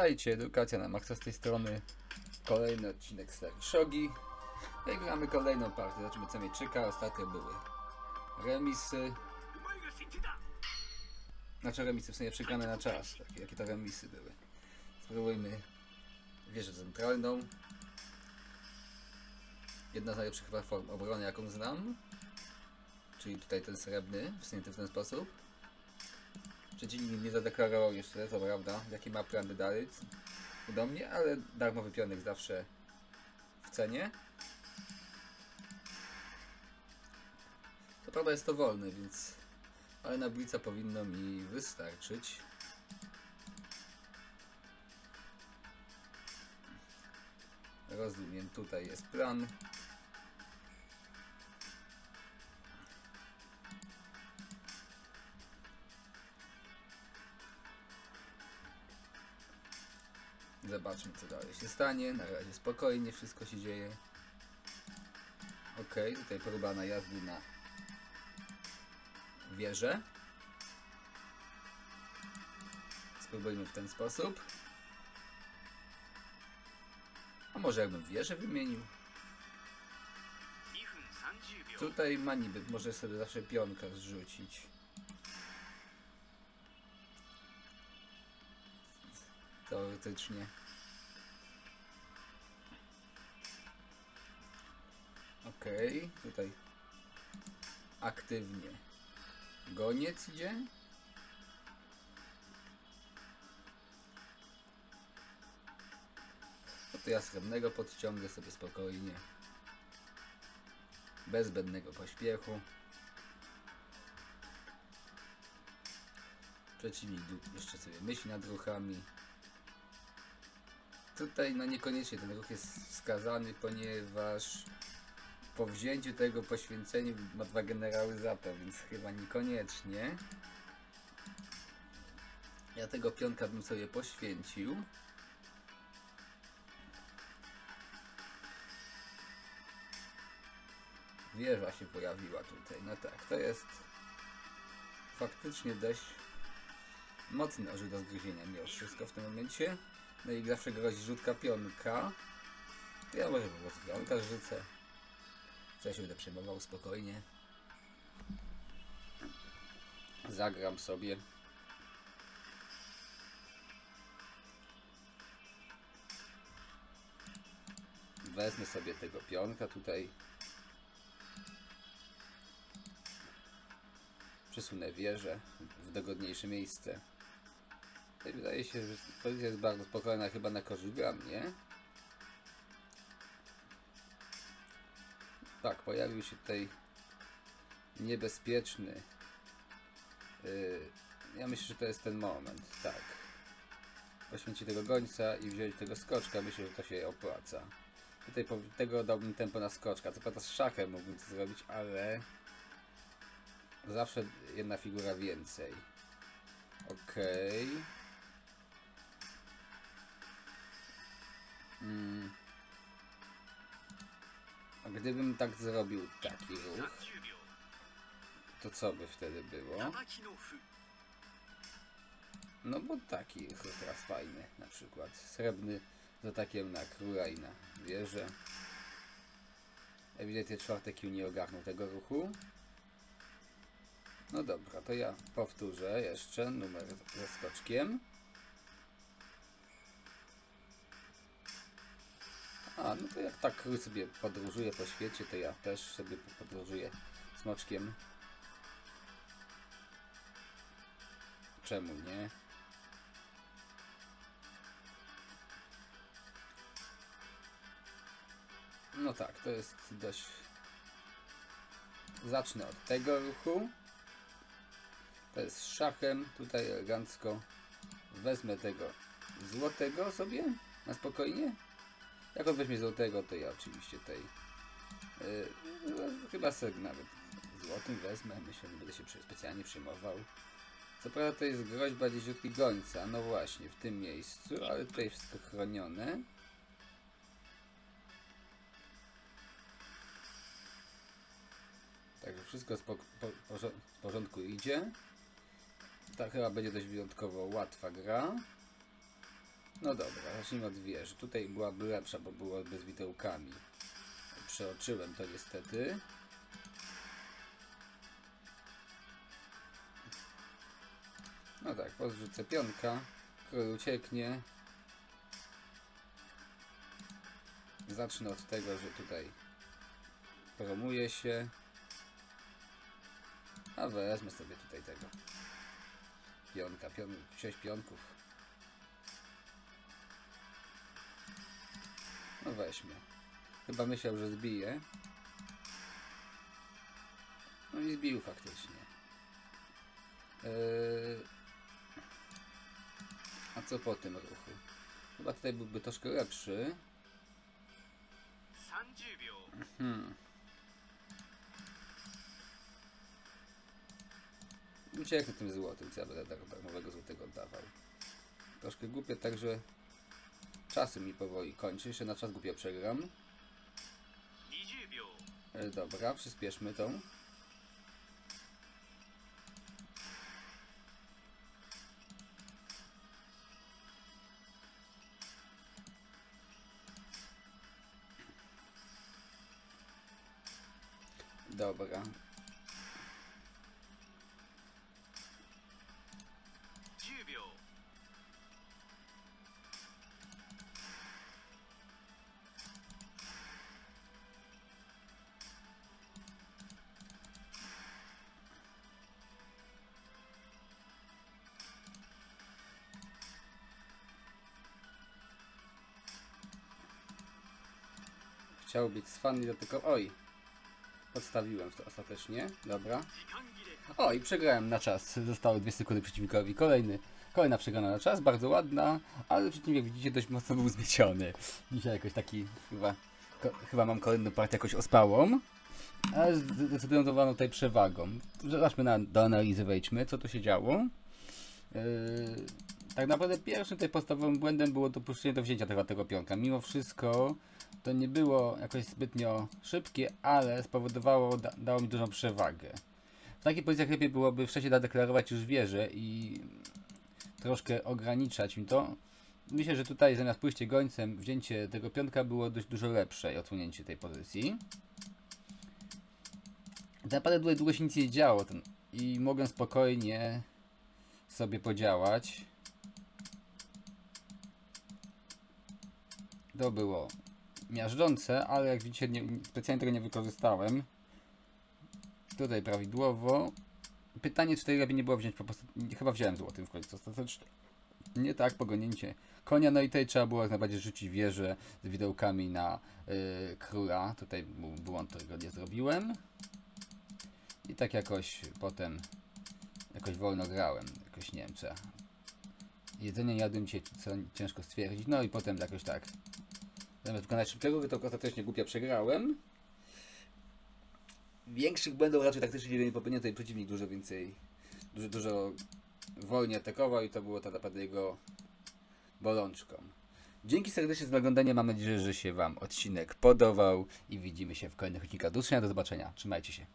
Witajcie, edukacja na maksa z tej strony. Kolejny odcinek serii Shogi. No i gramy kolejną partię. Zobaczymy co mnie czeka. Ostatnio były remisy. Znaczy remisy w sumie przegrane na czas. Jakie to remisy były. Spróbujmy wieżę centralną. Jedna z najlepszych chyba form obrony jaką znam. Czyli tutaj ten srebrny, wsunięty w ten sposób. Przeciwnik nie zadeklarował jeszcze, co prawda, jaki ma plany dalej do mnie, ale darmowy pionek zawsze w cenie. To prawda jest to wolny, więc... Ale na blica powinno mi wystarczyć. Rozumiem, tutaj jest plan. Zobaczmy co dalej się stanie. Na razie spokojnie wszystko się dzieje. Ok, tutaj próba najazdu na wieżę. Spróbujmy w ten sposób. A może jakbym wieżę wymienił? Tutaj ma niby, może sobie zawsze pionka zrzucić. Teoretycznie. Okej, okay, tutaj aktywnie goniec idzie. No to ja srebrnego podciągnę sobie spokojnie. Bez zbędnego pośpiechu. Przeciwnik jeszcze sobie myśli nad ruchami. Tutaj no niekoniecznie ten ruch jest wskazany, ponieważ po wzięciu tego poświęceniu ma dwa generały za to, więc chyba niekoniecznie. Ja tego pionka bym sobie poświęcił. Wieża się pojawiła tutaj. No tak, to jest faktycznie dość mocny orzech do zgryzienia mimo wszystko w tym momencie. No i zawsze grozi rzutka pionka. Ja może po prostu pionka rzucę. Się będę przejmował spokojnie. Zagram sobie. Wezmę sobie tego pionka tutaj. Przesunę wieżę w dogodniejsze miejsce. Wydaje się, że pozycja jest bardzo spokojna chyba na korzyść dla mnie. Tak, pojawił się tutaj niebezpieczny. Yy, ja myślę, że to jest ten moment, tak. Poświęcić tego gońca i wziąć tego skoczka, myślę, że to się opłaca. Tutaj tego dałbym tempo na skoczka. Co prawda z szachem mógłbym to zrobić, ale zawsze jedna figura więcej. Okej. Okay. Gdybym tak zrobił taki ruch, to co by wtedy było? No bo taki jest teraz fajny, na przykład srebrny z atakiem na króla i na wieżę. Ewidentnie czwarty Q nie ogarnął tego ruchu. No dobra, to ja powtórzę jeszcze numer ze skoczkiem. A, no to jak tak sobie podróżuje po świecie, to ja też sobie podróżuję smoczkiem. Czemu nie? No tak, to jest dość... Zacznę od tego ruchu. To jest szachem. Tutaj elegancko wezmę tego złotego sobie na spokojnie. Jak on weźmie złotego, to ja oczywiście tej... Yy, no, chyba sobie nawet złotym wezmę. Myślę, że nie będę się specjalnie przejmował. Co prawda to jest groźba dziesiątki gońca. No właśnie, w tym miejscu, ale tutaj wszystko chronione. Także wszystko w po, po, porządku idzie. Ta chyba będzie dość wyjątkowo łatwa gra. No dobra, zacznijmy od wieży. Tutaj byłaby lepsza, bo było bez widełkami. Przeoczyłem to niestety. No tak, pozrzucę pionka. Król ucieknie. Zacznę od tego, że tutaj promuje się. A wezmę sobie tutaj tego. Pionka, pion, 6 pionków. No weźmy. Chyba myślał, że zbije. No i zbił faktycznie. Yy... A co po tym ruchu? Chyba tutaj byłby troszkę lepszy. 30秒 Hmm. Ucieknę tym złotym, co ja będę tak darmowego złotego oddawał. Troszkę głupie, także czasy mi powoli kończy. Jeszcze na czas głupio przegram. 20秒 E, dobra, przyspieszmy tą. Dobra. Chciał być z fan, dlatego... Oj! Podstawiłem w to ostatecznie. Dobra. O, i przegrałem na czas. Zostały dwie sekundy przeciwnikowi. Kolejny, kolejna przegrana na czas, bardzo ładna, ale przeciwnik, widzicie, dość mocno był zmieciony. Dzisiaj jakoś taki, chyba, ko, chyba mam kolejną partię jakoś ospałą. Ale zdecydowaną tutaj przewagą. Zobaczmy na, do analizy, wejdźmy, co to się działo. Yy, tak naprawdę pierwszym tutaj podstawowym błędem było dopuszczenie do wzięcia tego, tego pionka. Mimo wszystko to nie było jakoś zbytnio szybkie, ale spowodowało, da, dało mi dużą przewagę. W takich pozycjach lepiej byłoby wcześniej zadeklarować już wieżę i troszkę ograniczać mi to. Myślę, że tutaj zamiast pójście gońcem, wzięcie tego piątka było dość dużo lepsze i odsunięcie tej pozycji. Naprawdę tutaj długo się nic nie działo ten, i mogłem spokojnie sobie podziałać. To było miażdżące, ale jak widzicie nie, specjalnie tego nie wykorzystałem. Tutaj prawidłowo. Pytanie, czy tutaj lepiej nie było wziąć po prostu... Chyba wziąłem złotym w końcu ostatecznie. Nie tak, pogonięcie konia. No i tutaj trzeba było jak najbardziej rzucić wieżę z widełkami na y, króla. Tutaj błąd, którego nie zrobiłem. I tak jakoś potem jakoś wolno grałem. Jakoś nie wiem co. Jedzenie jadłem dzisiaj, co ciężko stwierdzić. No i potem jakoś tak. Zamiast wykonać szybkiego, to ostatecznie głupia przegrałem. Większych błędów raczej taktycznie nie popełniał tutaj przeciwnik dużo więcej, dużo, dużo wolniej atakował i to było tak naprawdę jego bolączką. Dzięki serdecznie za oglądanie, mam nadzieję, że się Wam odcinek podobał i widzimy się w kolejnych odcinkach. Do do zobaczenia, trzymajcie się.